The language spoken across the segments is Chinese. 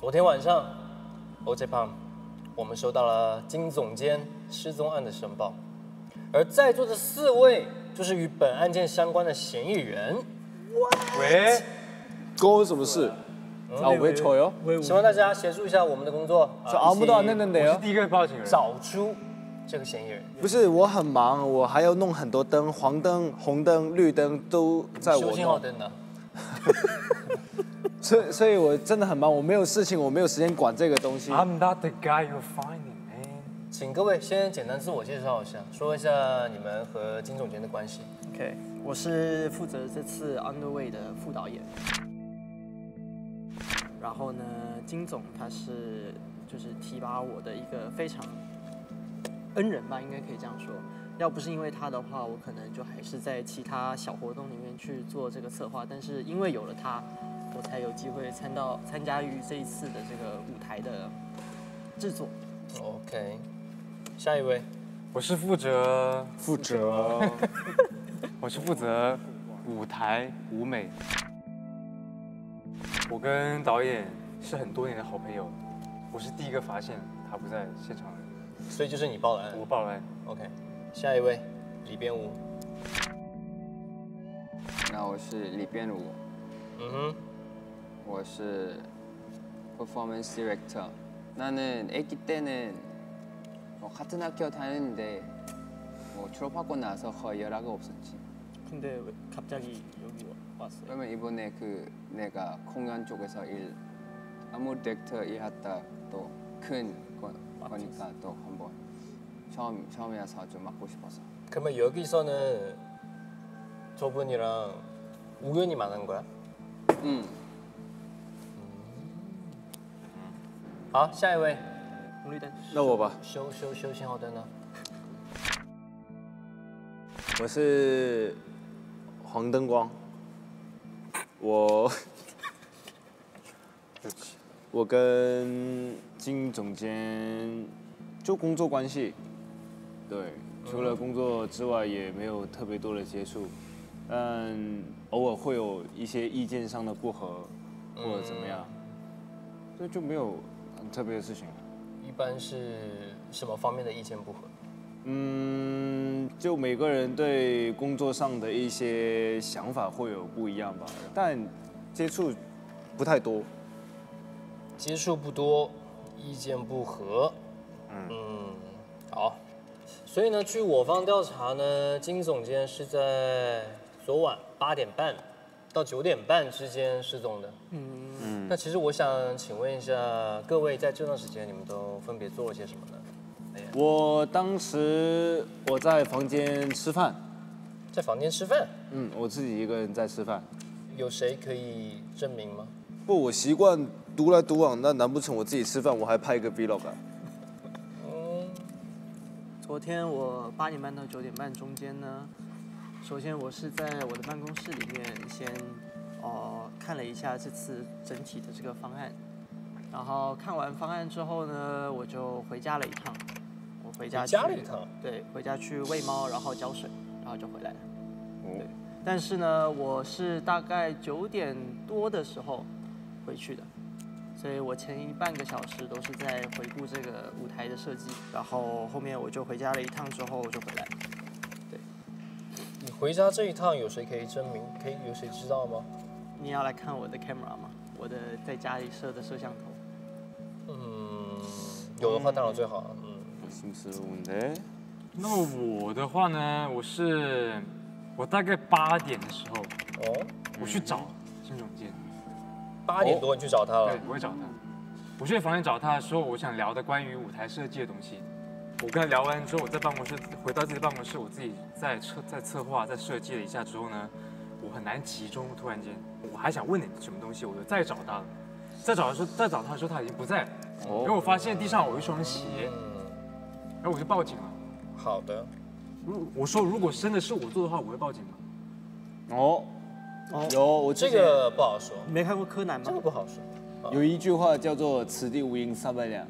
昨天晚上，OJ p a m 我们收到了金总监失踪案的申报，而在座的四位就是与本案件相关的嫌疑人。喂，关我什么事？啊，我会错。希望大家协助一下我们的工作。找不到，那那那，我是第一个报警人。找出这个嫌疑人。不是，我很忙，我还要弄很多灯，黄灯、红灯、绿灯都在我。修信号灯呢？所以所以我真的很忙，我没有事情，我没有时间管这个东西。I'm not the guy you're finding, man。请各位先简单自我介绍一下，说一下你们和金总监的关系。OK，我是负责这次 Underway 的副导演。然后呢，金总他是就是提拔我的一个非常恩人吧，应该可以这样说。要不是因为他的话，我可能就还是在其他小活动里面去做这个策划。但是因为有了他，我才有机会参到参加于这一次的这个舞台的制作。OK，下一位，我是负责，负责，我是负责舞台舞美。我跟导演是很多年的好朋友，我是第一个发现他不在现场的，所以就是你报的案。我报了案。OK，下一位，李编舞。那我是李变武，嗯哼，我是 performance director. 나는 아기 때는 뭐 같은 학교 다녔는데 뭐 졸업하고 나서 거의 연락이 없었지. 근데 왜 갑자기 여기 왔어요? 그러면 이번에 그 내가 공연 쪽에서 일 아무 디렉터 일했다 또큰 거니까 또 한번 처음 처음이라서 좀 맡고 싶어서. 그러면 여기서는 저분이랑 우연히 만난 거야? 응. 好，下一位，红绿灯。那我吧，修修修信号灯呢？我是黄灯光，我 我跟金总监就工作关系，对，除了工作之外也没有特别多的接触，但偶尔会有一些意见上的不合或者怎么样，所以就没有很特别的事情。一般是什么方面的意见不合？嗯，就每个人对工作上的一些想法会有不一样吧，但接触不太多。接触不多，意见不合。嗯好。所以呢，据我方调查呢，金总监是在昨晚八点半到九点半之间失踪的。嗯那其实我想请问一下各位，在这段时间你们都分别做了些什么呢？我当时我在房间吃饭，在房间吃饭，嗯，我自己一个人在吃饭。有谁可以证明吗？不，我习惯独来独往，那难不成我自己吃饭我还拍一个 vlog？啊嗯，昨天我八点半到九点半中间呢，首先我是在我的办公室里面先呃看了一下这次整体的这个方案，然后看完方案之后呢，我就回家了一趟。我回家去家了一趟，对，回家去喂猫，然后浇水，然后就回来了。哦对，但是呢，我是大概九点多的时候回去的，所以我前一半个小时都是在回顾这个舞台的设计，然后后面我就回家了一趟之后就回来了。你回家这一趟有谁可以证明？可以有谁知道吗？你要来看我的 camera 吗？我的在家里设的摄像头。嗯，有的话当然最好。嗯，是不是？那我的话呢？我是我大概八点的时候，哦，我去找金总监。八点多你去找他了？对，我会找他。我去房间找他的时候，我想聊的关于舞台设计的东西。我跟他聊完之后，我在办公室回到自己的办公室，我自己在策在策划在设计了一下之后呢，我很难集中。突然间，我还想问你什么东西，我就再找他了。再找的时候，再找他的时候，他已经不在了。哦然后我发现地上有一双鞋，嗯，然后我就报警了。好的。如我说如果真的是我做的话，我会报警吗？哦，哦有我之这个不好说，你没看过柯南吗这？个不好说。有一句话叫做“此地无银三百两”，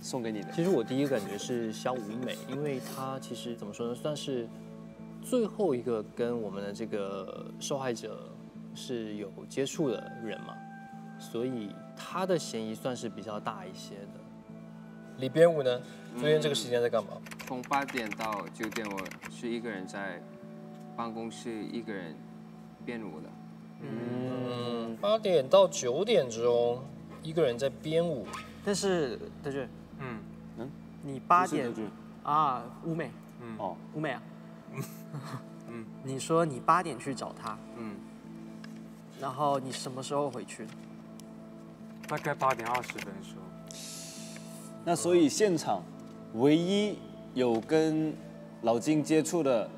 送给你的。其实我第一个感觉是肖舞美，因为她其实怎么说呢，算是最后一个跟我们的这个受害者是有接触的人嘛。所以他的嫌疑算是比较大一些的。李编舞呢？昨天这个时间在干嘛？从八点到九点，我是一个人在办公室一个人编舞的。嗯，八点到九点钟，一个人在编舞。但是德俊，嗯嗯，你八点啊，舞美，嗯哦，舞美啊，嗯，你说你八点去找他，嗯，然后你什么时候回去？大概八点二十分的时候，那所以现场唯一有跟老金接触的，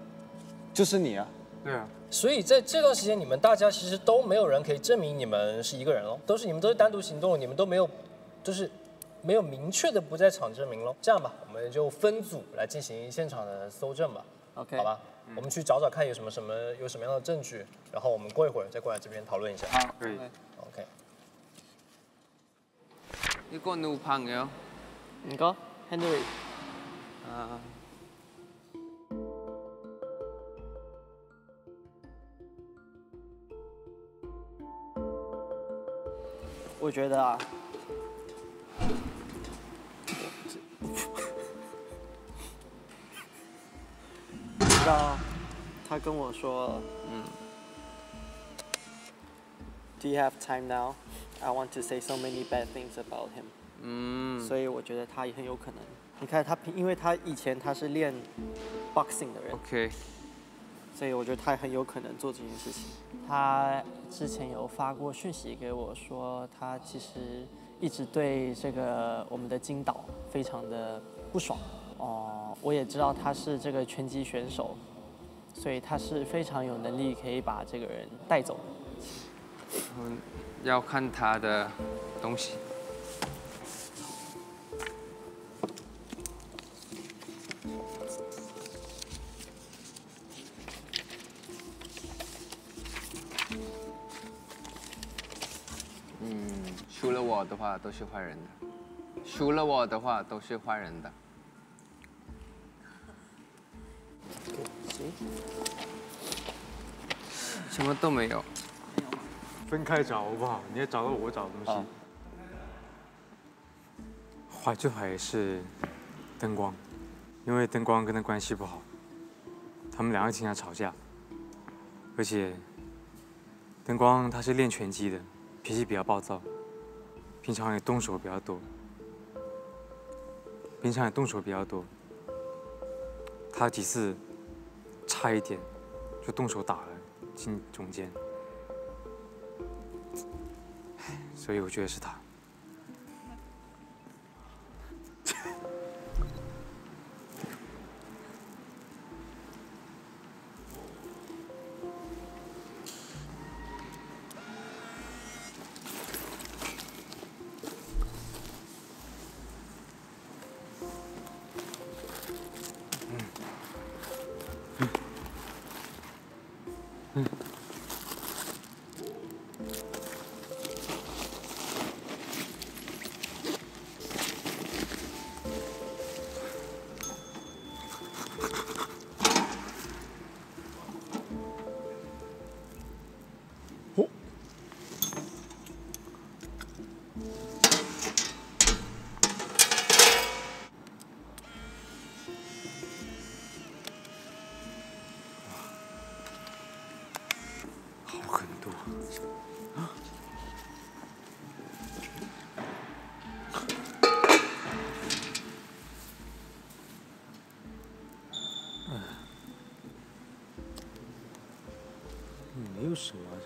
就是你啊。对啊，所以在这段时间，你们大家其实都没有人可以证明你们是一个人喽，都是你们都是单独行动，你们都没有，就是没有明确的不在场证明喽。这样吧，我们就分组来进行现场的搜证吧。OK，好吧，我们去找找看有什么什么有什么样的证据，然后我们过一会儿再过来这边讨论一下。好，可以。OK。一个女朋友，你个 Henry，啊。我觉得啊，他跟我说，嗯，Do you have time now? I want to say so many bad things about him。嗯，所以我觉得他也很有可能。你看他，因为他以前他是练 boxing 的人，OK，所以我觉得他也很有可能做这件事情。他之前有发过讯息给我，说他其实一直对这个我们的金导非常的不爽。哦。我也知道他是这个拳击选手，所以他是非常有能力可以把这个人带走嗯。要看他的东西.嗯,输了我的话都是坏人的，输了我的话都是坏人的。什么都没有。分开找好不好？你也找到我找的东西。坏最坏也是灯光，因为灯光跟他关系不好，他们两个经常吵架，而且灯光他是练拳击的，脾气比较暴躁，平常也动手比较多，平常也动手比较多，他几次差一点就动手打了进中间。所以我觉得是他。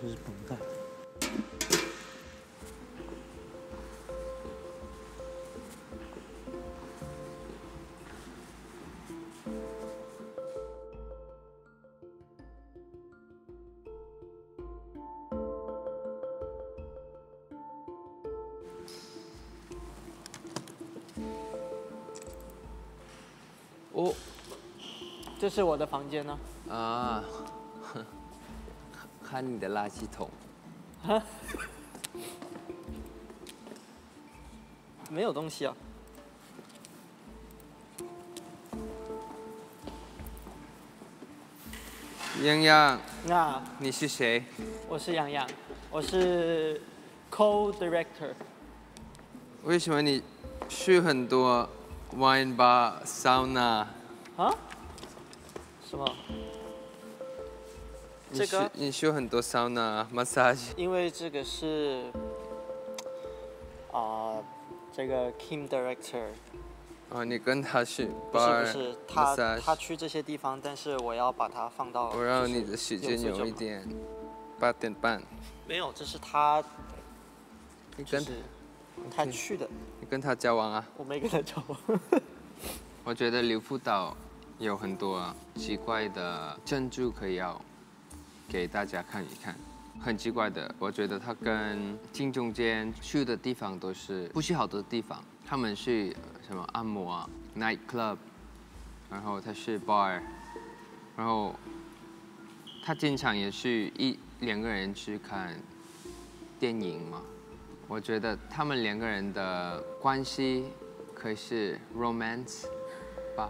这是绷带。哦这是我的房间呢。啊，看你的垃圾桶。没有东西啊。洋洋，那你是谁？我是洋洋，我是 co-director。为什么你去很多 wine bar、sauna？啊？什么？你这个去你修很多 sauna、massage。因为这个是啊、这个 Kim director 哦，你跟他去不是不是他。他去这些地方，但是我要把它放到。我让你的时间有有一点，八点半。没有，这是他你跟就是他去的，你跟他交往啊？我没跟他交往。我觉得刘福岛有很多奇怪的珍珠可以要给大家看一看，很奇怪的。我觉得他跟金中间去的地方都是不是好的地方，他们是什么按摩啊，night club，然后他是 bar，然后他经常也是一两个人去看电影嘛。我觉得他们两个人的关系可以是 romance 吧。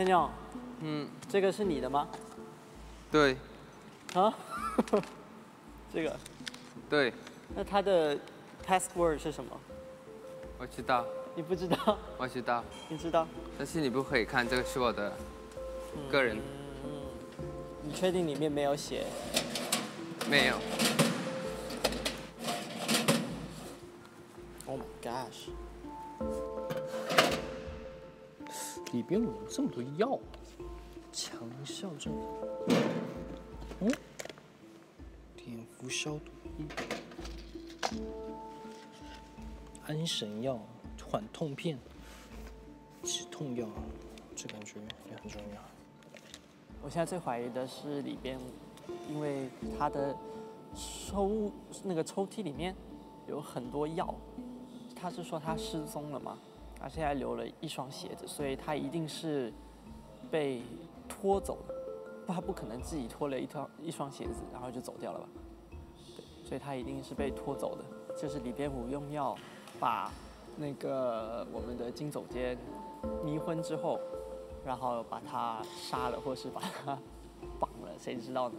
天亮，嗯，这个是你的吗？对啊？这个，对，那它的 password 是什么？我知道，你不知道？我知道，你知道？但是你不可以看，这个是我的个人，你确定里面没有写？没有。Oh my gosh！里边有这么多药，强效症，嗯，碘伏消毒液，安神药、缓痛片、止痛药，这感觉也很重要。我现在最怀疑的是里边，因为它的抽那个抽屉里面有很多药，他是说他失踪了吗？他现在留了一双鞋子，所以他一定是被拖走的，他不可能自己脱了一双一双鞋子然后就走掉了吧？对，所以他一定是被拖走的。就是李边武用药把那个我们的金总监迷昏之后，然后把他杀了，或是把他绑了，谁知道呢？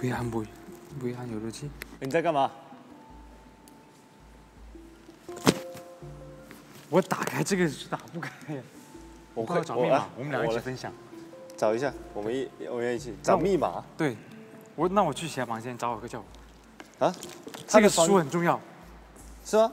왜안 보이? 왜 안 열리지? 你在干嘛？我打开这个是打不开呀。我快找密码，我们两个一起来分享。找一下，我们一我们一起找密码对，我那我去其他房间找我个叫我。啊？这个他的房书很重要。是吗？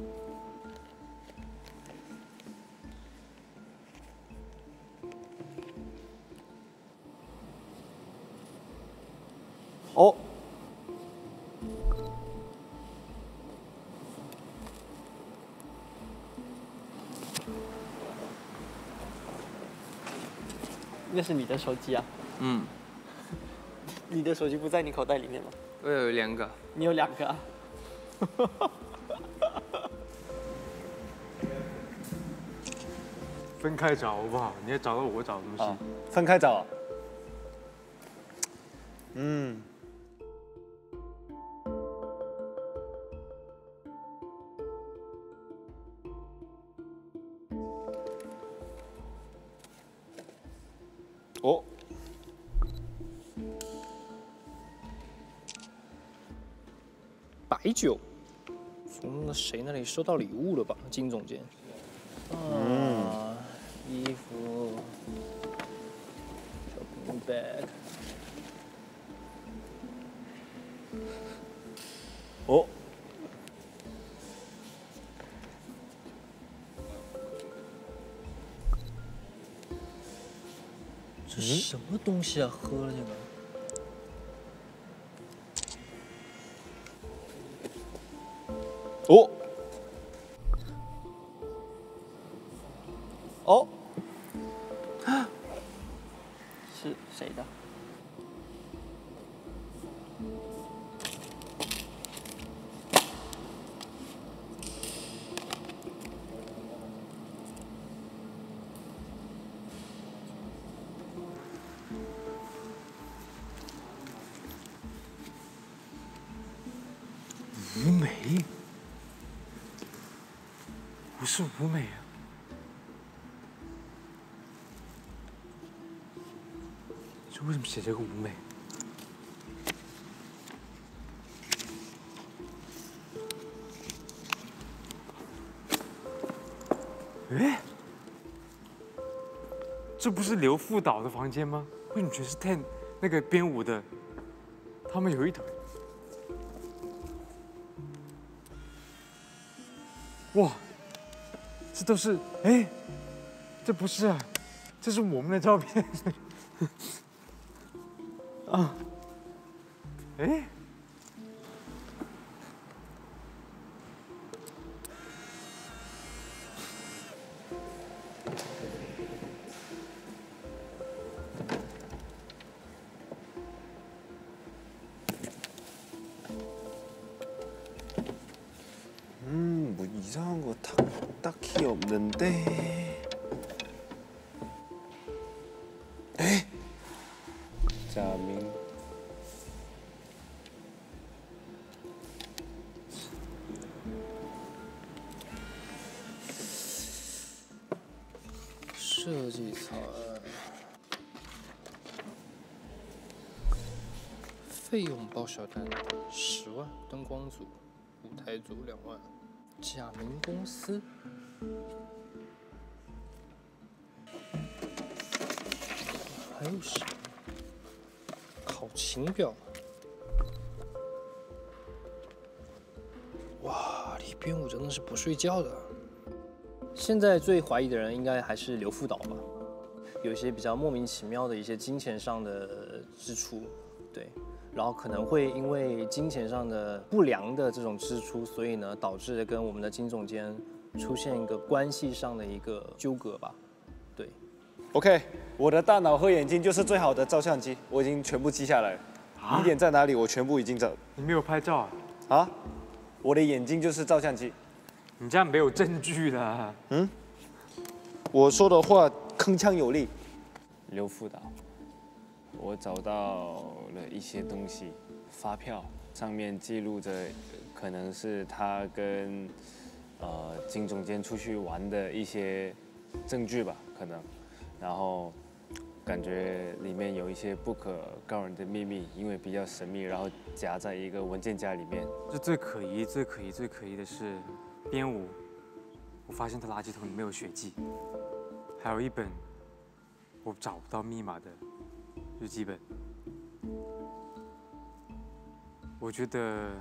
那是你的手机啊？嗯，你的手机不在你口袋里面吗？我有两个。你有两个啊？分开找好不好？你要找到我找的东西。分开找。嗯。收到礼物了吧？金总监。啊，衣服，shopping bag。哦，这什么东西啊？喝了这个？舞美，不是舞美啊！这为什么写这个舞美？哎，这不是刘副导的房间吗？为什么全是 Ten 那个编舞的？他们有一腿。哇，这都是哎，这不是啊，这是我们的照片。报销单十万，灯光组、舞台组两万，假名公司。还有什么？考勤表。哇，李编舞真的是不睡觉的。现在最怀疑的人应该还是刘副导吧，有一些比较莫名其妙的一些金钱上的支出，对，然后可能会因为金钱上的不良的这种支出，所以呢导致跟我们的金总监出现一个关系上的一个纠葛吧，对，OK，我的大脑和眼睛就是最好的照相机，我已经全部记下来了。疑点在哪里？我全部已经找你没有拍照啊？啊！我的眼睛就是照相机。你这样没有证据的。嗯我说的话铿锵有力。刘副导，我找到了一些东西，发票上面记录着，可能是他跟呃金总监出去玩的一些证据吧，可能。然后感觉里面有一些不可告人的秘密，因为比较神秘，然后夹在一个文件夹里面。这最可疑、最可疑、最可疑的是，编舞，我发现他垃圾桶里没有血迹，还有一本我找不到密码的日记本。我觉得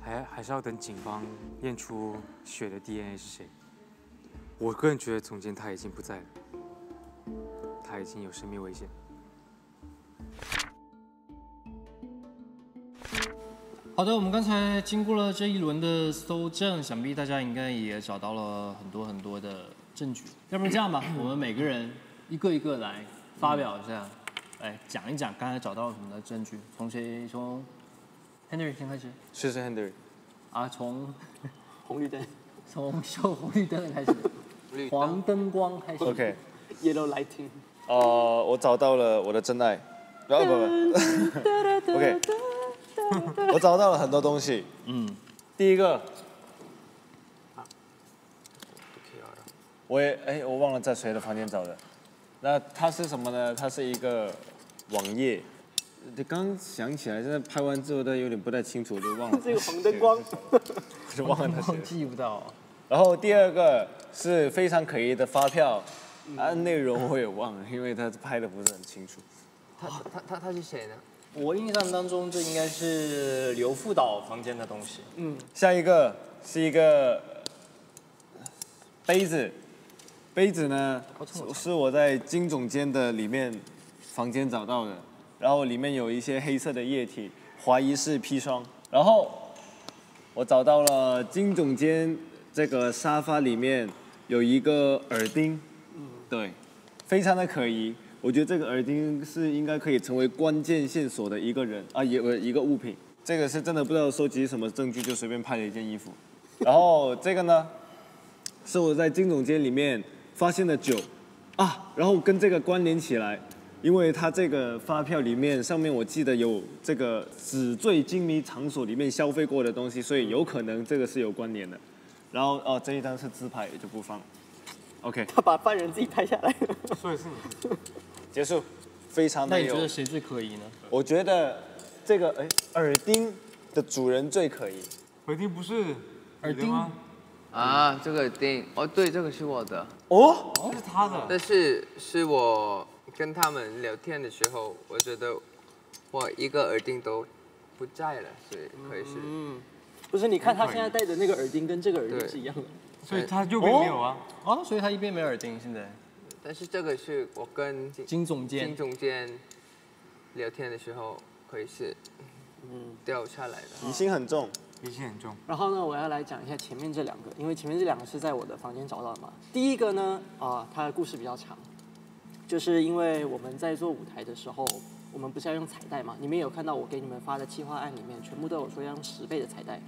还还是要等警方验出血的 DNA 是谁。我个人觉得总监他已经不在了，他已经有生命危险。好的，我们刚才经过了这一轮的搜证，想必大家应该也找到了很多很多的证据。要不然这样吧，我们每个人一个一个来发表一下，来讲一讲刚才找到了什么的证据。从谁？从 Henry 先开始谁是 Henry？啊？从 红绿灯 从秀红绿灯的开始，黄灯光开始。OK，，yellow lighting。呃，我找到了我的真爱。不不不，OK，我找到了很多东西。嗯，第一个，我也哎，我忘了在谁的房间找的。那它是什么呢？它是一个网页。这刚想起来，现在拍完之后，但有点不太清楚，我就忘了。这个黄灯光，我就忘了他。记不到。然后第二个是非常可疑的发票，啊，内容我也忘了，因为他拍的不是很清楚。他他他他是谁呢？我印象当中，这应该是刘副导房间的东西。嗯，下一个是一个杯子，杯子呢是是我在金总监的里面房间找到的，然后里面有一些黑色的液体，怀疑是砒霜。然后我找到了金总监这个沙发里面有一个耳钉，对，非常的可疑。我觉得这个耳钉是应该可以成为关键线索的一个人啊，也呃一个物品。这个是真的不知道收集什么证据，就随便拍了一件衣服。然后这个呢，是我在金总监里面发现的酒啊，然后跟这个关联起来，因为他这个发票里面上面我记得有这个纸醉金迷场所里面消费过的东西，所以有可能这个是有关联的。然后哦，这一张是自拍，也就不放。OK，他把犯人自己拍下来。所以是你。结束，非常那的有。你觉得谁最可疑呢？我觉得这个哎耳钉的主人最可疑。耳钉不是耳钉吗？啊，这个耳钉哦，对，这个是我的，哦，这是他的。但是是我跟他们聊天的时候，我觉得我一个耳钉都不在了，所以可以是。嗯，不是，你看他现在戴的那个耳钉跟这个耳钉是一样的。所以他右边没有啊。哦，所以他一边没耳钉，现在但是这个是我跟金金总监金总监聊天的时候可以是嗯，掉下来的。疑心很重。脾气很重。然后呢，我要来讲一下前面这两个，因为前面这两个是在我的房间找到的嘛。第一个呢，啊，它的故事比较长，就是因为我们在做舞台的时候，我们不是要用彩带嘛？你们有看到我给你们发的企划案里面，全部都有说要用十倍的彩带，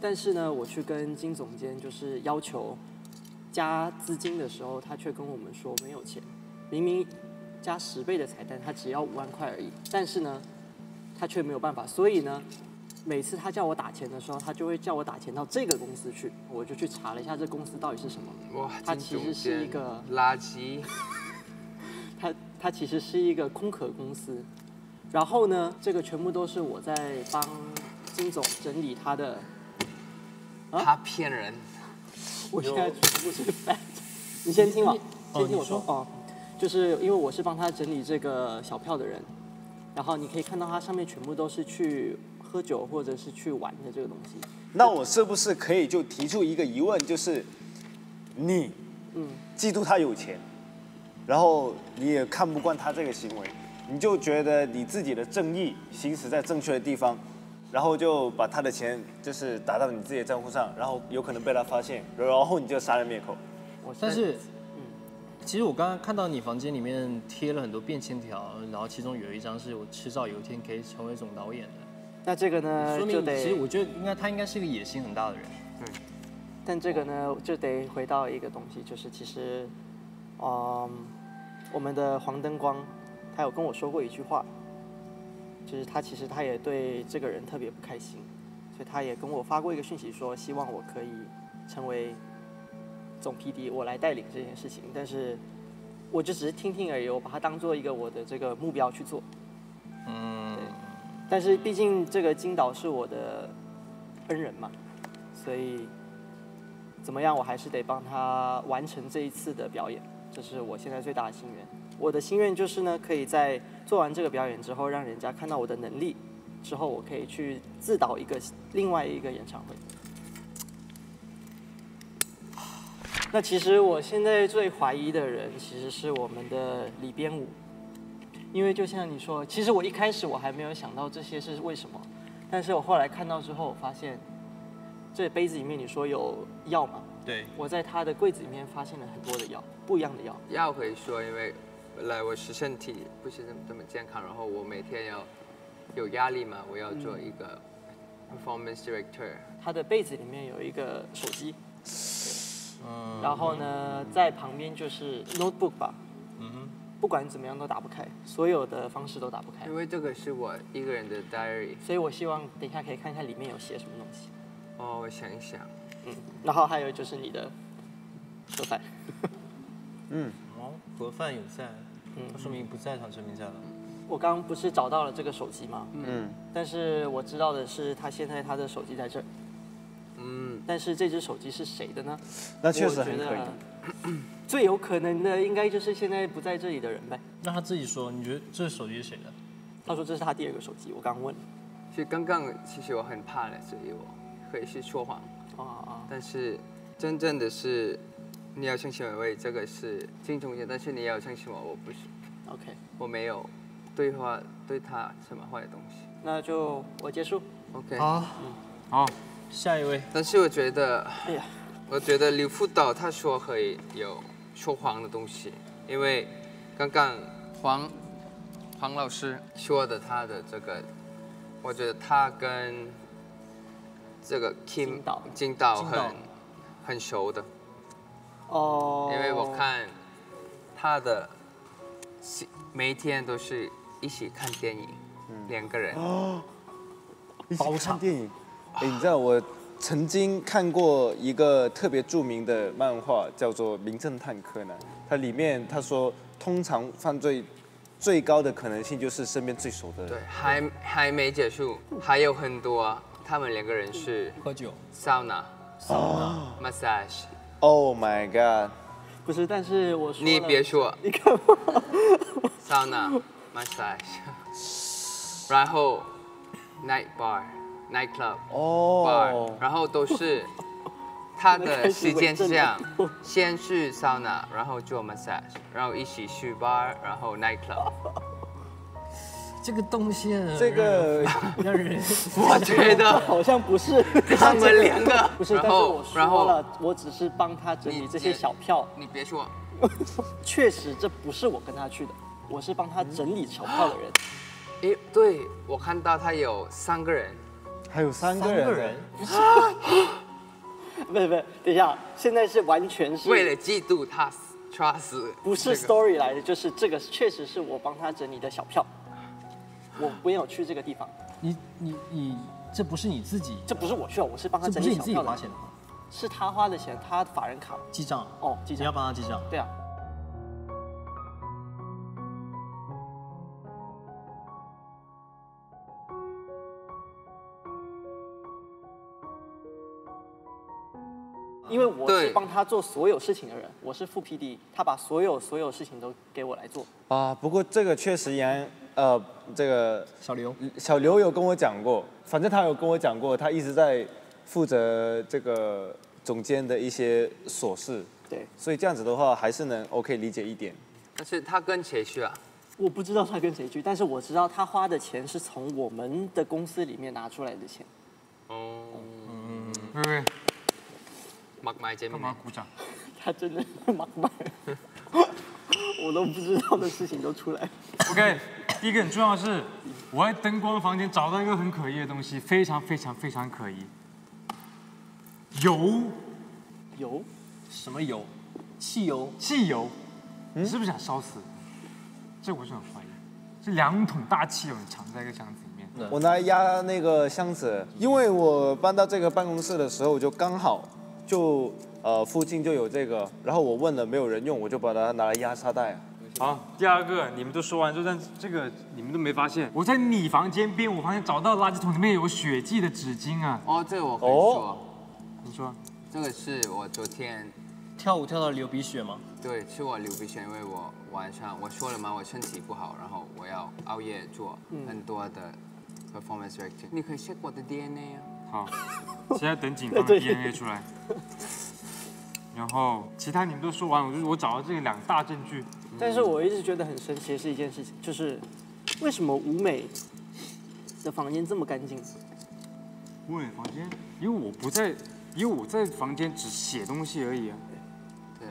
但是呢，我去跟金总监就是要求加资金的时候，他却跟我们说没有钱，明明加十倍的彩带，他只要五万块而已，但是呢，他却没有办法，所以呢，每次他叫我打钱的时候，他就会叫我打钱到这个公司去，我就去查了一下这公司到底是什么，哇，它金总其实是一监个垃圾。它它其实是一个空壳公司，然后呢，这个全部都是我在帮金总整理他的，啊？他骗人。我现在全部是 fact，你先听嘛，哦先听我你说说。哦，就是因为我是帮他整理这个小票的人，然后你可以看到它上面全部都是去喝酒或者是去玩的这个东西，那我是不是可以就提出一个疑问，就是你嗯，嫉妒他有钱，然后你也看不惯他这个行为，你就觉得你自己的正义行驶在正确的地方，然后就把他的钱就是打到你自己的账户上，然后有可能被他发现，然后你就杀人灭口。我但是，嗯其实我刚刚看到你房间里面贴了很多便签条，然后其中有一张是我迟早有一天可以成为总导演的，那这个呢说明其实我觉得应该他应该是一个野心很大的人。但这个呢，就得回到一个东西，就是其实，嗯，我们的黄灯光，他有跟我说过一句话，就是他其实他也对这个人特别不开心，所以他也跟我发过一个讯息说，希望我可以成为总 PD，我来带领这件事情。但是我就只是听听而已，我把它当做一个我的这个目标去做。嗯，但是毕竟这个金导是我的恩人嘛，所以怎么样，我还是得帮他完成这一次的表演，这是我现在最大的心愿。我的心愿就是呢，可以在做完这个表演之后，让人家看到我的能力，之后我可以去自导一个另外一个演唱会。那其实我现在最怀疑的人其实是我们的李编舞，因为就像你说，其实我一开始我还没有想到这些是为什么，但是我后来看到之后，我发现这杯子里面你说有药吗，对，我在他的柜子里面发现了很多的药，不一样的药。药可以说，因为本来我是身体不是这么这么健康，然后我每天要有压力嘛，我要做一个 performance director，他的被子里面有一个手机，嗯，然后呢，在旁边就是 notebook 吧，嗯哼，不管怎么样都打不开，所有的方式都打不开因。为这个是我一个人的 diary。所以我希望等一下可以看一下里面有写什么东西。哦，我想一想，嗯，然后还有就是你的盒饭，嗯哦，盒饭有在，嗯那说明不在场证明在了。我刚刚不是找到了这个手机吗？嗯，但是我知道的是，他现在他的手机在这儿，嗯，但是这只手机是谁的呢？那确实我觉很可疑。得 最有可能的应该就是现在不在这里的人呗。那他自己说，你觉得这手机是谁的？他说这是他第二个手机，我刚刚问了。所以刚刚其实我很怕的，所以我可以是说谎，但是真正的是你要相信我，为，这个是金钟奖，但是你要相信我，我不是，OK，我没有对话对他什么坏的东西。那就我结束。OK，好，好，下一位，但是我觉得，哎呀，我觉得刘副导他说可以有说谎的东西，因为刚刚黄黄老师说的他的这个，我觉得他跟这个 Kim 金导金导很很熟的，哦，因为我看他的每一天都是一起看电影，两个人。一起看电影。哎，你知道我曾经看过一个特别著名的漫画，叫做《名侦探柯南》。它里面他说，通常犯罪最高的可能性就是身边最熟的人。对，还还没结束，还有很多啊。他们两个人是喝酒，sauna、massage，Oh my god！不是，但是我说你别说你干嘛？sauna、massage，然后 night bar、night club、bar，哦，然后都是他的时间是这样，先去 sauna，然后做 massage，然后一起去 bar，然后 night club。这个东西啊，这个让人 我觉得好像不是他们两个不是，然后但是我然后说了，我只是帮他整理这些小票，你别说，确实这不是我跟他去的，我是帮他整理小票的人。诶，对我看到他有三个人，还有三三个人，不是不是，等一下，现在是完全是为了嫉妒他死 trust，不是 story 来的，就是这个确实是我帮他整理的小票，我没有去这个地方，你你你，这不是你自己，这不是我去的，我是帮他整这不是你自己理小票的，花钱的吗？是他花的钱，他法人卡记账，哦，记你要账，帮他记账。对啊。因为我是对帮他做所有事情的人，我是副 PD，他把所有所有事情都给我来做。啊。不过这个确实杨呃，这个小刘，小刘有跟我讲过，反正他有跟我讲过，他一直在负责这个总监的一些琐事，对，所以这样子的话还是能 OK 理解一点。但是他跟谁去啊？我不知道他跟谁去，但是我知道他花的钱是从我们的公司里面拿出来的钱。哦，喂喂，麥買這干嘛鼓掌？他真的是忙买，我都不知道的事情都出来。OK，第一个很重要的是，我在灯光房间找到一个很可疑的东西，非常非常非常可疑。油，油，什么油？汽油。汽油，你是不是想烧死？这我是很怀疑。这两桶大汽油你藏在一个箱子里面，我拿来压那个箱子，因为我搬到这个办公室的时候就刚好就呃附近就有这个，然后我问了没有人用，我就把它拿来压沙袋。好，第二个你们都说完之后，但这个你们都没发现。我在你房间边，我发现找到垃圾桶里面有血迹的纸巾啊。哦，这个我可以說，你说，这个是我昨天跳舞跳到流鼻血吗？对是我流鼻血，因为我晚上我说了嘛，我身体不好，然后我要熬夜做很多的 performance directing。你可以 check 我的 DNA 啊。好，现在等警方的 DNA 出来。然后其他你们都说完，我就是我找到这个两大证据。但是我一直觉得很神奇的是一件事情，就是为什么舞美的房间这么干净？我美房间，因为我不在，因为我在房间只写东西而已啊。对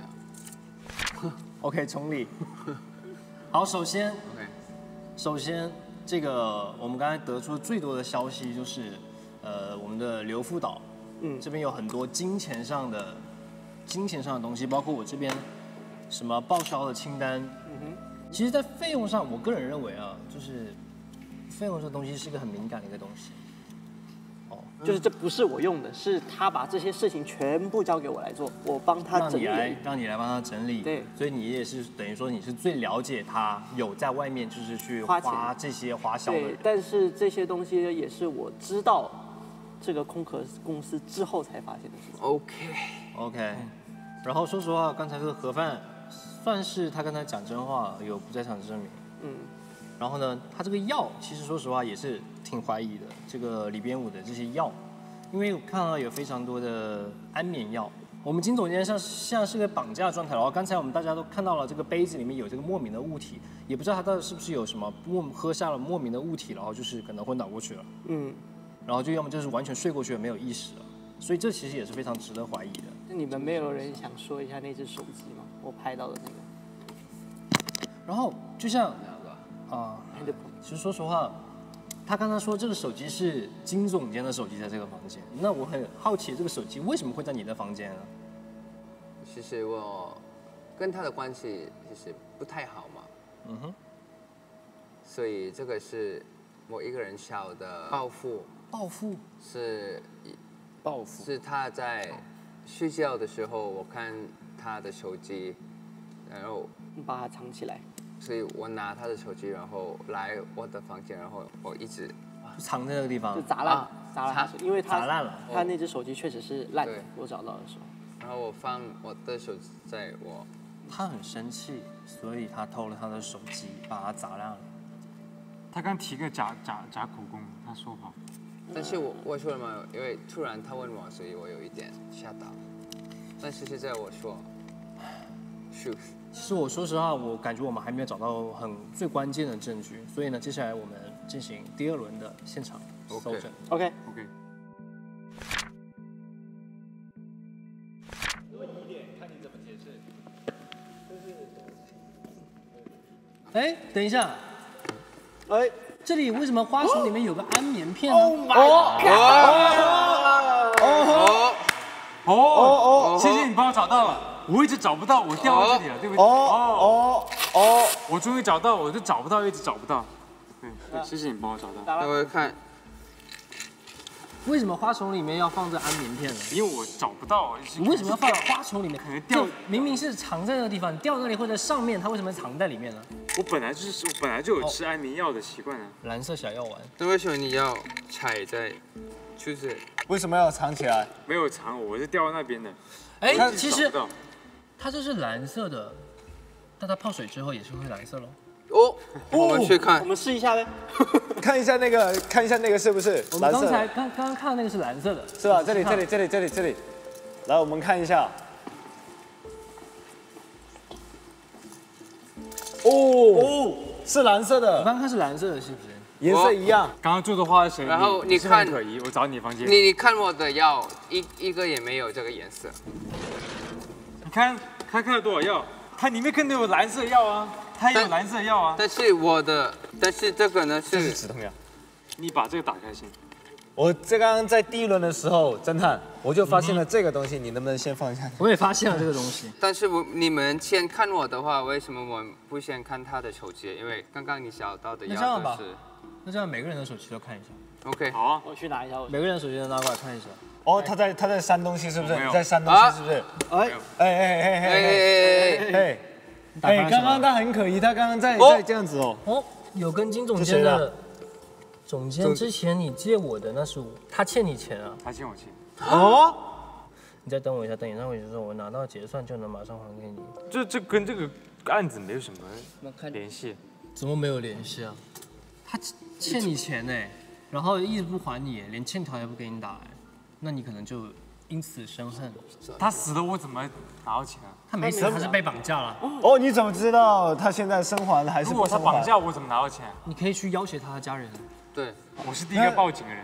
啊 OK，重理。好，首先，，OK，首先这个我们刚才得出最多的消息就是，呃，我们的刘副导，嗯这边有很多金钱上的金钱上的东西，包括我这边什么报销的清单。嗯哼，其实，在费用上，我个人认为啊，就是费用这东西是一个很敏感的一个东西。哦，就是这不是我用的，是他把这些事情全部交给我来做，我帮他整理。让你来，让你来帮他整理。对所以你也是等于说你是最了解他有在外面就是去花钱这些花销的人，。对但是这些东西也是我知道这个空壳公司之后才发现的事情。OK，OK，然后说实话，刚才这个盒饭算是他刚才讲真话，有不在场证明。嗯，然后呢，他这个药其实说实话也是挺怀疑的，这个里边武的这些药，因为我看到有非常多的安眠药。我们金总监像像是个绑架状态，然后刚才我们大家都看到了这个杯子里面有这个莫名的物体，也不知道他到底是不是有什么莫喝下了莫名的物体，然后就是可能昏倒过去了，嗯，然后就要么就是完全睡过去了没有意识了，所以这其实也是非常值得怀疑的。那你们没有人想说一下那只手机吗？我拍到的那个然后就像啊。其实说实话，他刚才说这个手机是金总监的手机在这个房间，那我很好奇这个手机为什么会在你的房间呢？其实我跟他的关系其实不太好嘛，嗯哼，所以这个是我一个人小的报复，报复是报复。是他在睡觉的时候，我看他的手机，然后你把它藏起来。所以我拿他的手机，然后来我的房间，然后我一直就藏在那个地方就，砸烂啊砸烂他，因为他砸烂了。他那只手机确实是烂的，我找到的时候。然后我放我的手机在我他很生气，所以他偷了他的手机，把它砸烂了。他刚提个假假假口供，他说谎。但是我我说了嘛，因为突然他问我，所以我有一点吓到。但是现在我说，truth，其实我说实话，我感觉我们还没有找到很最关键的证据，所以呢，接下来我们进行第二轮的现场搜证。OK OK, OK，哎，等一下，哎，这里为什么花丛里面有个安眠片呢？哦，哦哦，哦哦哦谢谢你帮我找到了，我一直找不到，我掉到这里了，对不起。哦哦哦，我终于找到，我就找不到，一直找不到。对对，谢谢你帮我找到，打了。那我看为什么花丛里面要放这安眠片呢？因为我找不到，你为什么要放在花丛里面？可能掉明明是藏在那个地方，你掉那里或者上面，它为什么藏在里面呢？我本来就是我本来就有吃安眠药的习惯啊。蓝色小药丸，那为什么你要踩在，就是为什么要藏起来？没有藏，我是掉到那边的。哎其实它这是蓝色的，但它泡水之后也是会蓝色喽。哦，我们去看我看，们试一下呗。看一下那个，看一下那个是不是我们刚蓝色的？才刚刚刚看到那个是蓝色的，是吧？这里，这里，这里，这里，这里。来，我们看一下。哦哦，是蓝色的我的，刚看是蓝色的，是不是？颜色一样。刚刚住的花是谁？然后你看可疑，我找你房间。你你看我的药，一一个也没有这个颜色。你看，看看了多少药？它里面肯定有蓝色药啊，它也有蓝色药啊。但是我的，但是这个呢是是止痛药。你把这个打开先。我这刚刚在第一轮的时候，侦探我就发现了这个东西，你能不能先放一下？我也发现了这个东西。但是我你们先看我的话，为什么我不先看他的手机？因为刚刚你找到的那这样吧药都是那这样每个人的手机都看一下，OK。好啊，我去拿一下我。每个人的手机都拿过来看一下。哦，他在他在删东西是不是？没有你在删东啊西是不是？哎，哎哎哎哎哎哎哎刚刚他很可疑，他刚刚在哦在这样子哦。哦，有跟金总监的总监之前你借我的那是我他欠你钱啊？他欠我钱。哦，你再等我一下，等演唱会结束，我拿到结算就能马上还给你。这这跟这个案子没有什么联系。怎么没有联系啊？他欠你钱呢，然后一直不还你，连欠条也不给你打，哎，那你可能就因此生恨。他死了，我怎么拿到钱啊？他没死，他是被绑架了。哦，你怎么知道他现在生还还是如果他？绑架我，怎么拿到钱？你可以去要挟他的家人。对，我是第一个报警的人，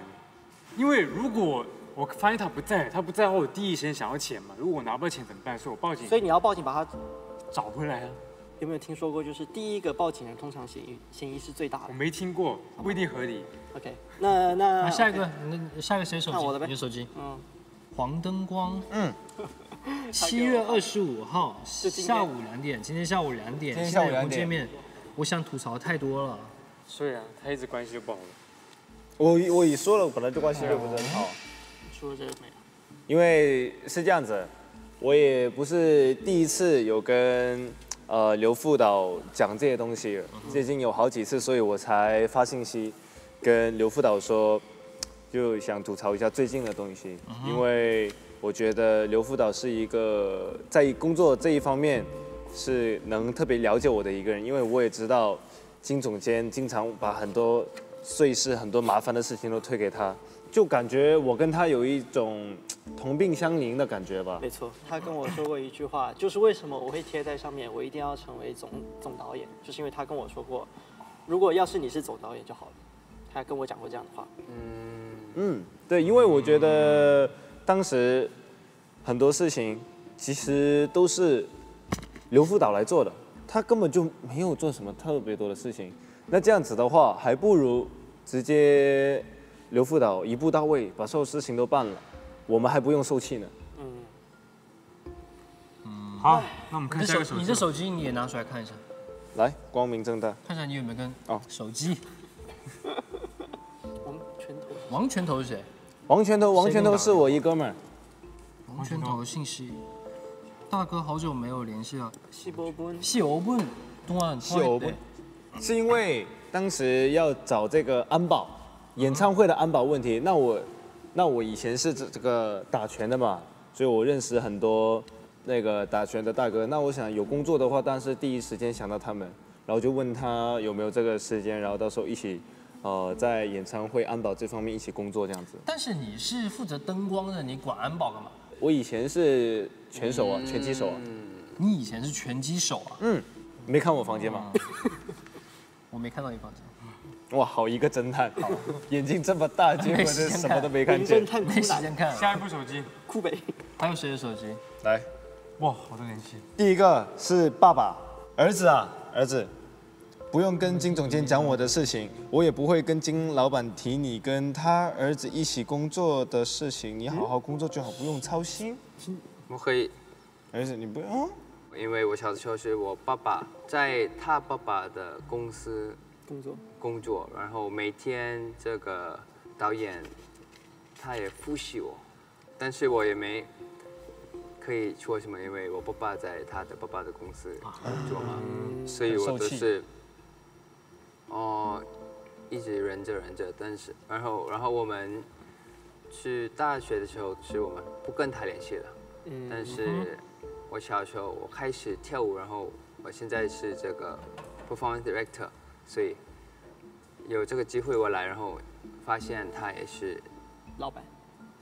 因为如果我发现他不在，他不在的话，我第一时间想要钱嘛。如果我拿不到钱怎么办？所以我报警，所以你要报警把他。找回来啊。有没有听说过，就是第一个报警人通常嫌疑嫌疑是最大的我没听过，不一定合理。？OK，那那啊，下一个，那下一个谁手机？看我的呗你的手机。嗯，黄灯光。嗯。七月二十五号下午两点，今天下午两点，今天下午两点见面。我想吐槽太多了。所以啊，他一直关系就不好了。我我已说了，我本来就关系就不是很好。说这个没有。因为是这样子，我也不是第一次有跟呃刘副导讲这些东西了，最近有好几次，所以我才发信息跟刘副导说，就想吐槽一下最近的东西，因为我觉得刘副导是一个在工作这一方面是能特别了解我的一个人，因为我也知道金总监经常把很多碎事、很多麻烦的事情都推给他，就感觉我跟他有一种同病相怜的感觉吧。没错，他跟我说过一句话，就是为什么我会贴在上面，我一定要成为总总导演，就是因为他跟我说过，如果要是你是总导演就好了。他跟我讲过这样的话。嗯，对，因为我觉得当时很多事情其实都是刘副导来做的，他根本就没有做什么特别多的事情。那这样子的话，还不如直接刘副导一步到位，把所有事情都办了，我们还不用受气呢。嗯，好，那我们看下一个手机。你这手机你也拿出来看一下，来，光明正大。看一下你有没有跟哦手机。王拳头是谁？王拳头，王拳头是我一哥们儿。王拳头信息。大哥，好久没有联系了。西欧本。西欧本，东岸。西欧本是因为当时要找这个安保，演唱会的安保问题。那我，那我以前是这这个打拳的嘛，所以我认识很多那个打拳的大哥。那我想有工作的话，当然是第一时间想到他们，然后就问他有没有这个时间，然后到时候一起，呃，在演唱会安保这方面一起工作这样子。但是你是负责灯光的，你管安保干嘛？我以前是拳手啊，拳击手啊。你以前是拳击手啊？嗯，没看我房间吗？我没看到你房间。哇，好一个侦探，好，眼睛这么大，结果是什么都没看名见侦。探没。时间看。下一部手机。酷北。还有谁的手机？来，哇，好多联系。第一个是爸爸，儿子啊，儿子，不用跟金总监讲我的事情，我也不会跟金老板提你跟他儿子一起工作的事情，你好好工作就好，不用操心。我可以，儿子，你不用。因为我小的时候是我爸爸在他爸爸的公司工作。工作，然后每天这个导演他也复习我，但是我也没可以说什么，因为我爸爸在他的爸爸的公司工作嘛，所以我都是哦一直忍着忍着，但是然后然后我们去大学的时候是我们不跟他联系了，嗯但是我小时候我开始跳舞，然后我现在是这个 performance director，所以有这个机会我来，然后发现他也是老板。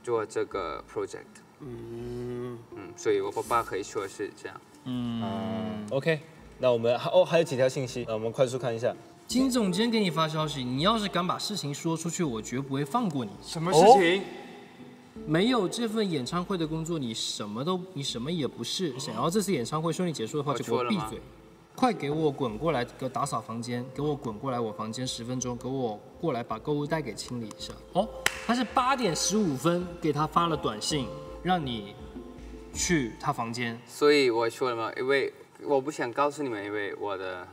做这个 project，嗯。嗯，所以我爸爸可以说是这样。嗯，OK，那我们还哦还有几条信息，那，我们快速看一下。金总监给你发消息，你要是敢把事情说出去，我绝不会放过你。什么事情？没有这份演唱会的工作，你什么都你什么也不是。想要这次演唱会顺利结束的话，就给我闭嘴！快给我滚过来，给我打扫房间，给我滚过来我房间十分钟，给我过来把购物袋给清理一下。哦，他是八点十五分给他发了短信，让你去他房间。所以我说了嘛，因为我不想告诉你们，因为我的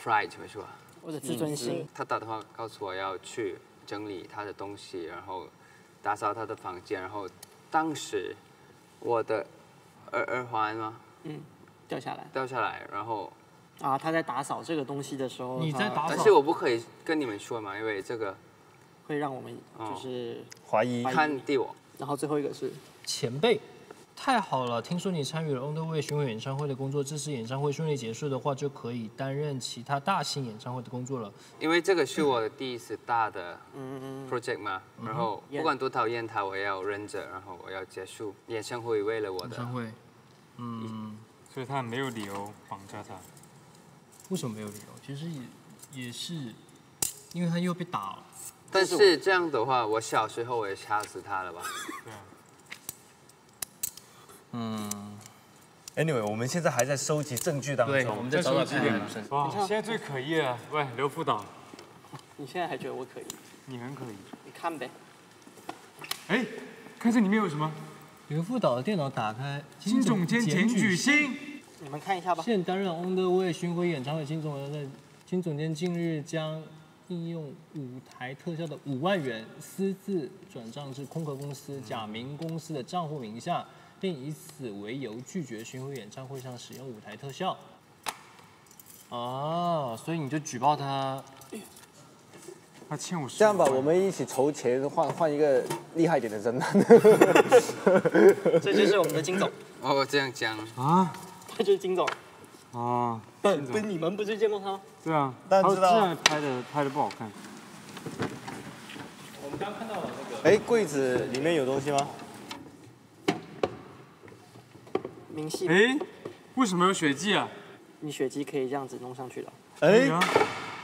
pride 怎么说？我的自尊心。他打电话告诉我要去整理他的东西，然后打扫他的房间，然后当时我的耳耳环吗嗯，掉下来。掉下来，然后啊，他在打扫这个东西的时候，你在打扫但是我不可以跟你们说嘛，因为这个会让我们就是，怀疑怀疑看地我。然后最后一个是前辈，太好了！听说你参与了 On the Way 巡回演唱会的工作，这次演唱会顺利结束的话，就可以担任其他大型演唱会的工作了。因为这个是我的第一次大的 project 嘛，然后不管多讨厌他，我要忍着，然后我要结束演唱会，为了我的演唱会，嗯，所以他没有理由绑架他。为什么没有理由？其实也也是，因为他又被打了。但是这样的话，我小时候我也掐死他了吧？对啊。嗯，Anyway，我们现在还在收集证据当对，中我。们再找找看女生。哇，现在最可疑了。喂，刘副导，你现在还觉得我可疑？你很可疑。你看呗。哎，看这里面有什么？刘副导的电脑打开，金总监检举信。你们看一下吧。现担任 On the Way 巡回演唱会金总监的金总监近日将应用舞台特效的五万元私自转账至空壳公司假名公司的账户名下，并以此为由拒绝巡回演唱会上使用舞台特效。啊，所以你就举报他？他欠我这样吧，我们一起筹钱换换一个厉害一点的侦探。这就是我们的金总，哦，这样讲，啊他就是金总。啊，不，不你们不是见过他？对啊，当然知道他现在拍的拍的不好看。我们刚刚看到了那个。哎，柜子里面有东西吗？明细，哎，为什么有血迹啊？你血迹可以这样子弄上去的。哎，啊，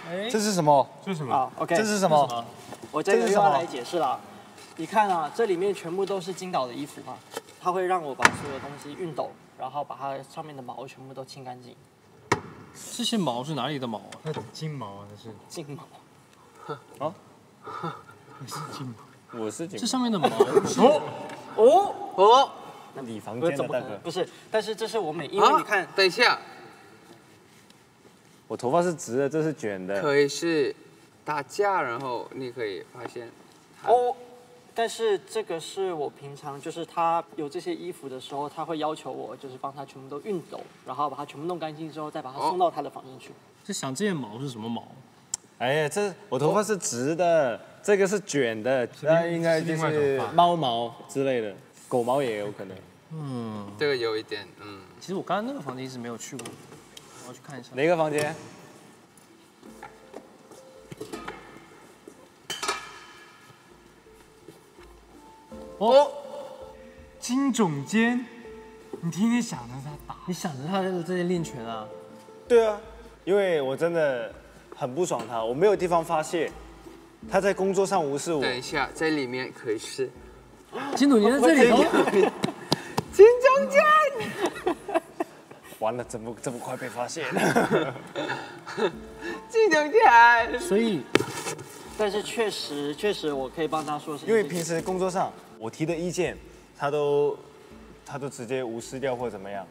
哎，这是什么？这是什么？啊，OK，这是什么？我这个这是什么又要来解释了。你看啊，这里面全部都是金导的衣服嘛，它会让我把所有东西熨斗，然后把它上面的毛全部都清干净，这些毛是哪里的毛啊？那金毛啊，那是。金毛。啊？是金毛我是警这上面的毛哦哦，理房不是间的大哥怎么可能？。不是，但是这是我每，因为你看，等一下，我头发是直的，这是卷的。可以是打架，然后你可以发现，哦，但是这个是我平常就是他有这些衣服的时候，他会要求我就是帮他全部都熨斗，然后把它全部弄干净之后，再把它送到他的房间去。这想这些毛是什么毛？哎呀，这我头发是直的，这个是卷的，那应该就另外一是猫毛之类的，狗毛也有可能。嗯，这个有一点，嗯，其实我刚刚那个房间一直没有去过，我要去看一下。哪个房间？哦，金总监，你天天想着他打，你想着他的这些练拳啊？对啊，因为我真的很不爽他，我没有地方发泄，他在工作上无视我。等一下，在里面可以是金总您在这里头，金总监，完了，怎么这么快被发现？了？金总监，所以但是确实，确实我可以帮他说是，因为平时工作上我提的意见，他都他都直接无视掉或怎么样，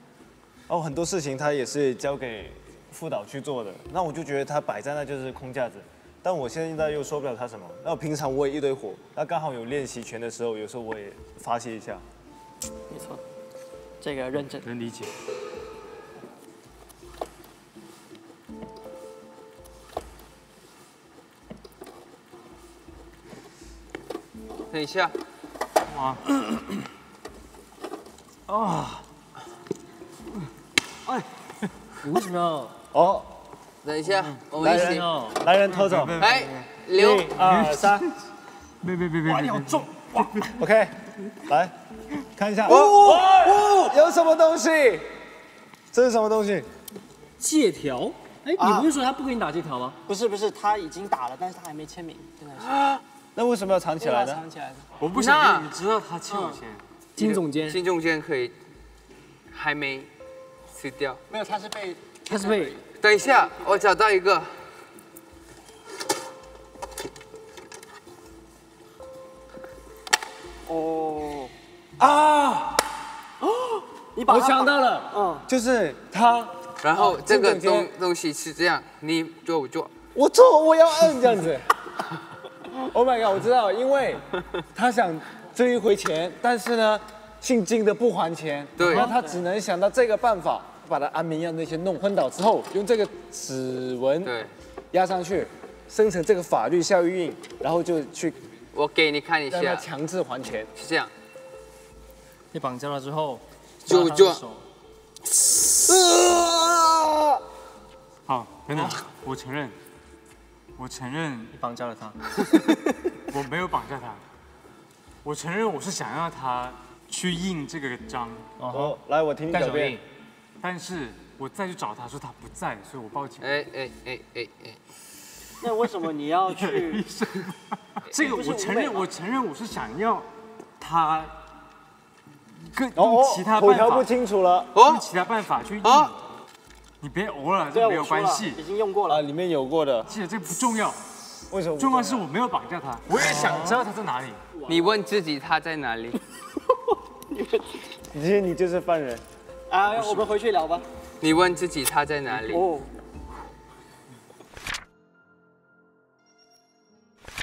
然后很多事情他也是交给副导去做的，那我就觉得他摆在那就是空架子。但我现在又说不了他什么，那平常我也一堆火，那刚好有练习拳的时候，有时候我也发泄一下。没错，这个认真。能理解。等一下，哇，你为什么要？哦，等一下，我们一起，来人偷走，来，刘，一二三别别别别哇，你好重，哇，OK，来看一下。哦哦，有什么东西？这是什么东西？借条？哎，你不是说他不给你打借条吗？不是不是，他已经打了，但是他还没签名，真的是那为什么要藏起来呢？藏起来的。我不想让你知道他欠我钱。金总监，金总监可以还没撕掉。没有，他是被他是被等一下，我找到一个，哦，啊，你把我想到了，嗯，就是他，然后这个东东西是这样，你做我做，我做，我要摁这样子。Oh my god！我知道，因为他想追回钱，但是呢，姓金的不还钱，对然后他只能想到这个办法，把他安眠药那些弄昏倒之后，用这个指纹对，压上去，生成这个法律效应，然后就去我给你看一让他下，强制还钱。是这样，你绑架了之后，就就拉他的手。好，等等，我承认，我承认你绑架了他。我没有绑架他，我承认我是想要他去印这个章，哦哦，来，我听你狡辩干手印。，但是我再去找他说他不在，所以我报警。哎哎哎哎哎，那为什么你要去？这个我承认，我承认我是想要他用哦其他办口条不法，清楚了用其他办法去印哦。你别偶了，这没有关系已。经用过了啊，里面有过的，记得这个不重要，为什么重要是我没有绑架他，我也想知道他在哪里。你问自己他在哪里？你其实你就是犯人。啊，我们回去聊吧。你问自己他在哪里？哦，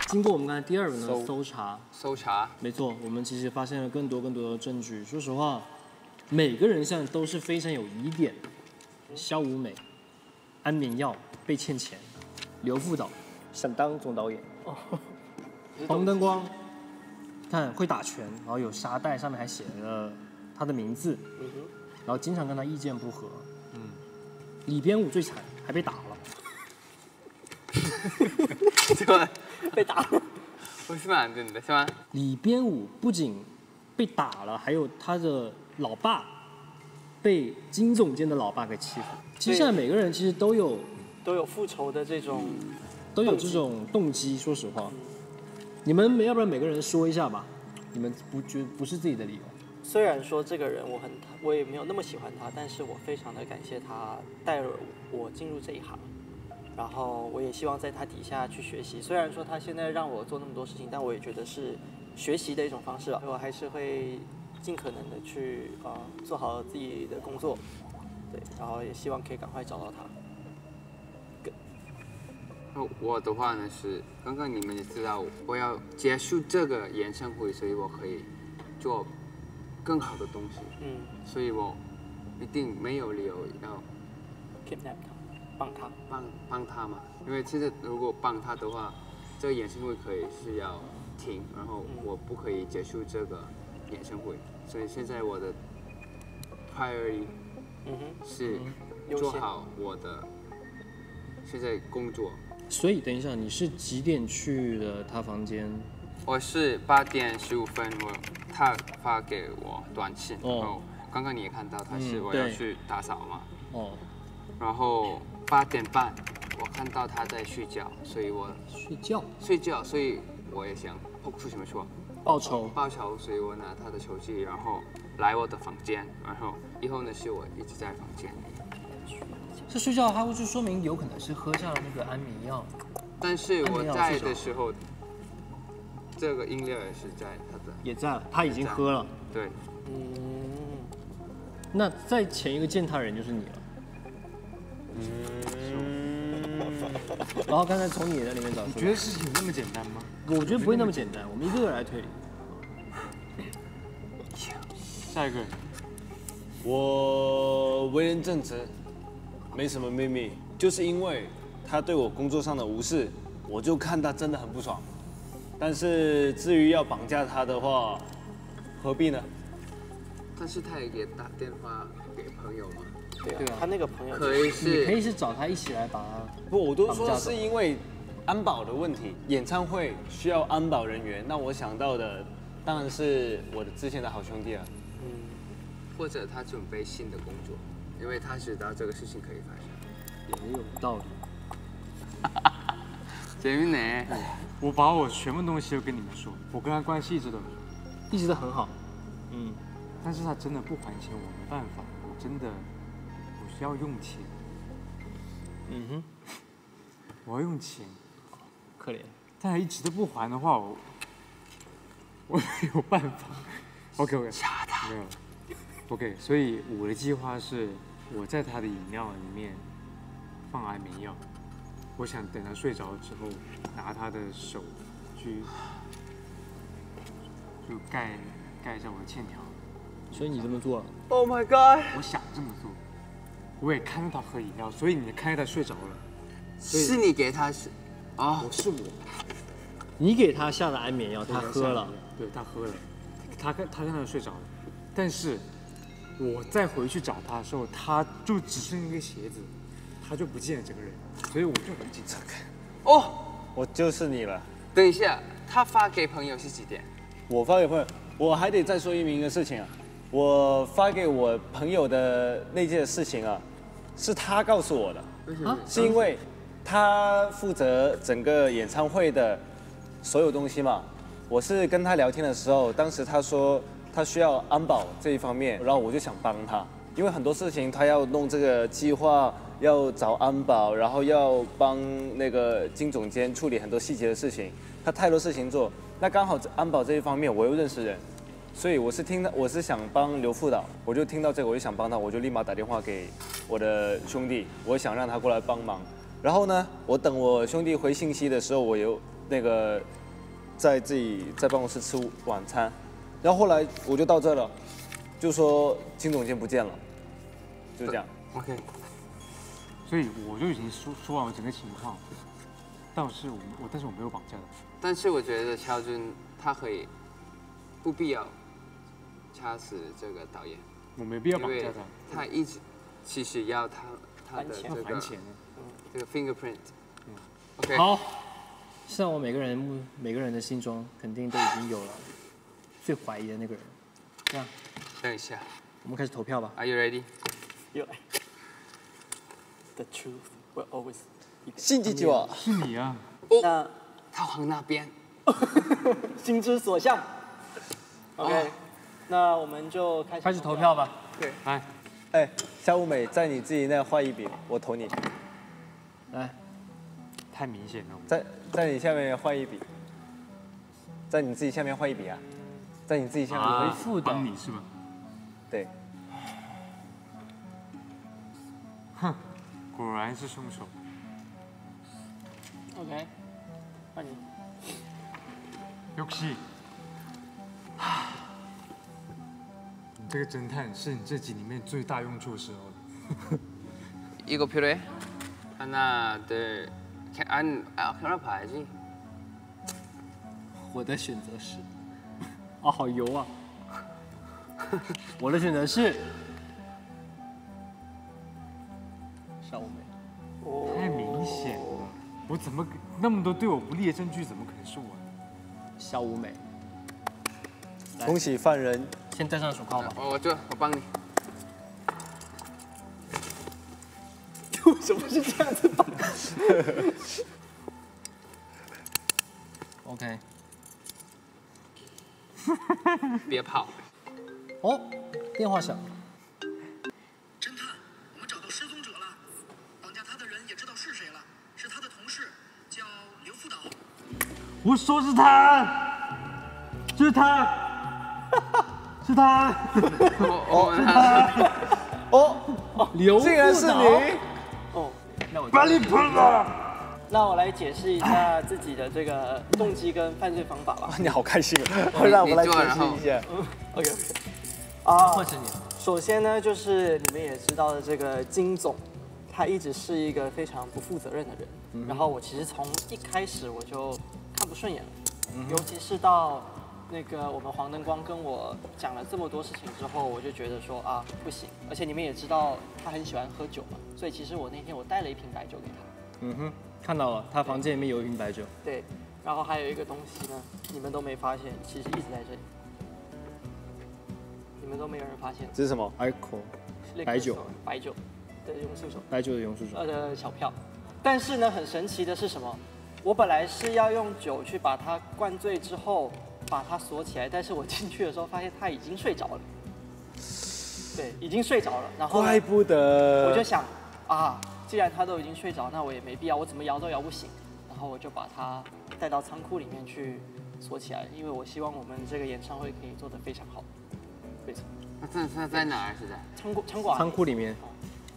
经过我们刚才第二轮的搜查，搜查，没错，我们其实发现了更多更多的证据。说实话，每个人像都是非常有疑点。肖武美、安眠药被欠钱，刘副导想当总导演，黄灯光，看会打拳，然后有沙袋，上面还写了他的名字，然后经常跟他意见不合。嗯，李边武最惨，还被打了。这 个被打了。不是蛮真的是吗？李边武不仅被打了，还有他的老爸被金总监的老爸给欺负。其实现在每个人其实都有都有复仇的这种，都有这种动机。说实话，你们要不然每个人说一下吧，你们不觉不是自己的理由。虽然说这个人我很，我也没有那么喜欢他，但是我非常的感谢他带了我进入这一行，然后我也希望在他底下去学习。虽然说他现在让我做那么多事情，但我也觉得是学习的一种方式，我还是会尽可能的去呃做好自己的工作，对，然后也希望可以赶快找到他。那我的话呢是，刚刚你们也知道，我要结束这个演唱会，所以我可以做更好的东西，嗯。所以我一定没有理由要，kidnap 他，帮他。帮帮他嘛，因为其实如果帮他的话，这个演唱会可以是要停，然后我不可以结束这个演唱会，所以现在我的 priority 嗯哼，是做好我的现在工作。所以等一下，你是几点去的他房间？我是八点十五分，我他发给我短信，哦。然后刚刚你也看到他是我要去打扫嘛，哦，然后八点半我看到他在睡觉，所以我睡觉，睡觉，所以我也想哦出什么说报仇。报仇，所以我拿他的手机，然后来我的房间，然后以后呢是我一直在房间。里，是睡觉，他会就说明有可能是喝下了那个安眠药。但是我在的时候，这个音量也是在他的也在，他已经喝了。对，嗯，那在前一个见他人就是你了。嗯然后刚才从你的里面找出，你觉得事情有那么简单吗？我觉得不会那么简单，我们一个个来推理。下一个，我为人正直，没什么秘密，就是因为他对我工作上的无视，我就看他真的很不爽。但是至于要绑架他的话，何必呢？但是他也打电话给朋友嘛，对啊，对啊他那个朋友可以你可以是是找他一起来绑啊。不，我都说是因为安保的问题，演唱会需要安保人员，那我想到的当然是我的之前的好兄弟啊。或者他准备新的工作，因为他知道这个事情可以发生。也有道理。等于哪？我把我全部东西都跟你们说。我跟他关系一直都，一直都很好。嗯，但是他真的不还钱，我没办法。我真的，我需要用钱。嗯哼，我要用钱，可怜。但他一直都不还的话，我我没有办法。OK OK，没有。OK，所以我的计划是，我在他的饮料里面放安眠药。我想等他睡着之后，拿他的手去就盖盖一下我的欠条。所以你这么做了，Oh my god！我想这么做，我也看到他喝饮料，所以你看到他睡着了。是你给他是，啊我，是我，你给他下的安眠药，他喝了。，对他喝了，他看他看到他睡着了，但是我再回去找他的时候，他就只剩一个鞋子，他就不见了这个人，所以我就很紧张。哦，我就是你了。等一下，他发给朋友是几点？我发给朋友，我还得再说一明一个事情啊。我发给我朋友的那件事情啊，是他告诉我的，是因为他负责整个演唱会的所有东西嘛。我是跟他聊天的时候，当时他说他需要安保这一方面，然后我就想帮他，因为很多事情他要弄这个计划，要找安保，然后要帮那个金总监处理很多细节的事情，他太多事情做。那刚好安保这一方面我又认识人，所以我是听到我是想帮刘副导，我就听到这个我就想帮他，我就立马打电话给我的兄弟，我想让他过来帮忙。然后呢，我等我兄弟回信息的时候，我又那个在自己在办公室吃晚餐，然后后来我就到这了，就说金总监不见了，就这样。OK，所以我就已经说说完我整个情况，但是我我但是我没有绑架他。但是我觉得乔军他可以不必要掐死这个导演，我没必要绑架他，他一直其实要他他的钱这个还钱。这个 fingerprint。OK，好，像我每个人目每个人的心中肯定都已经有了最怀疑的那个人。这样，等一下我们开始投票吧。，Are you ready？又来。The truth will always 信じちは是你啊！那他往那边。心之所向。OK，、那我们就开始开始投票。吧。来，哎，夏无美，在你自己那画一笔，我投你。来，太明显了。在在你下面画一笔，在你自己下面画一笔啊，在你自己下面画一回笔。复的帮你是吧？对， 果然是凶手。 OK，换你。역시，你这个侦探是你这集里面最大用处的时候了。 이거 필요해? 하나, 둘, 캐- 안, 아, 카메라 봐야지. 我的选择是，啊，好油啊！我的选择是 夏无美，太明显了！我怎么那么多对我不利的证据？怎么可能是我？小无美，恭喜犯人，先戴上手铐吧。哦，我这，我帮你。为什么是这样子绑？OK。别跑！哦，电话响。我说是他，就是他，是他。是他哦，刘竟然是你！哦，那我把你喷了！那我来解释一下自己的这个动机跟犯罪方法吧。你好开心啊！让我来解释一下。OK。啊换，成你。首先呢，就是你们也知道的这个金总，他一直是一个非常不负责任的人。然后我其实从一开始我就看不顺眼了，尤其是到那个我们黄灯光跟我讲了这么多事情之后，我就觉得说啊不行，而且你们也知道他很喜欢喝酒嘛，所以其实我那天我带了一瓶白酒给他。嗯哼，看到了，他房间里面有一瓶白酒。对，然后还有一个东西呢，你们都没发现，其实一直在这里，你们都没有人发现。这是什么？Alcohol，白酒白酒的用宿手，白酒的榕树手。呃的小票。但是呢，很神奇的是什么？我本来是要用酒去把它灌醉之后，把它锁起来，但是我进去的时候发现他已经睡着了。对，已经睡着了。然后呢怪不得。我就想啊，既然他都已经睡着，那我也没必要，我怎么摇都摇不醒。然后我就把他带到仓库里面去锁起来，因为我希望我们这个演唱会可以做得非常好。非常他在他在哪儿？现在仓库仓库啊，仓库里面，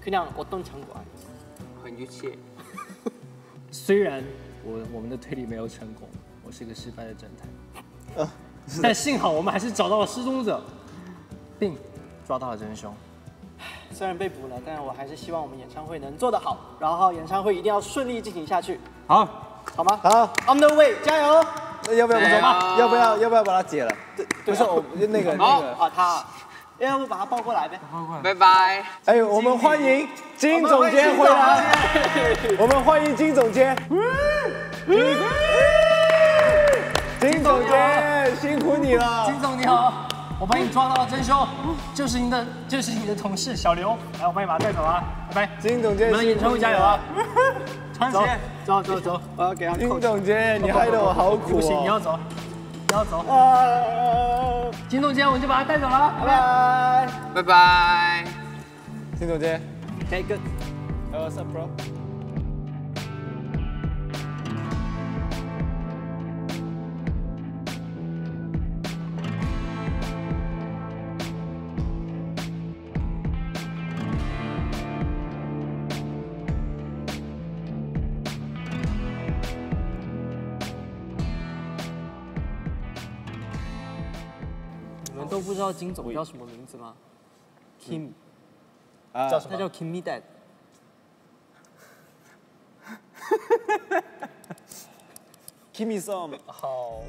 그냥어떤창고 안. 很유치해。虽然 我我们的推理没有成功，我是一个失败的侦探，但幸好我们还是找到了失踪者，并抓到了真凶。虽然被捕了，但我还是希望我们演唱会能做得好，然后演唱会一定要顺利进行下去，好，好吗好，？On the way，加油！那要不要加油要不要要不要把它解了？对不是我那个那好个啊，他要不把他抱过来呗？拜拜。哎，我们欢迎金总监回来，我们欢迎金总监。金金总监辛苦你了。金总你好，我帮你抓到了真凶，就是你的，就是你的同事小刘，来，我帮你把他带走啊，拜拜。金总监，我们的演唱会加油啊！穿鞋，走走走，我要给他金扣。总监，你害得我好苦不行，你哦。要走，你要走。啊金总监，我们就把他带走了，拜拜。拜拜。金总监 Okay, good.，What's up, bro？知道金总叫什么名字吗？Kim，啊叫什么？他叫 Kimmy Dad。Kimi Song。好。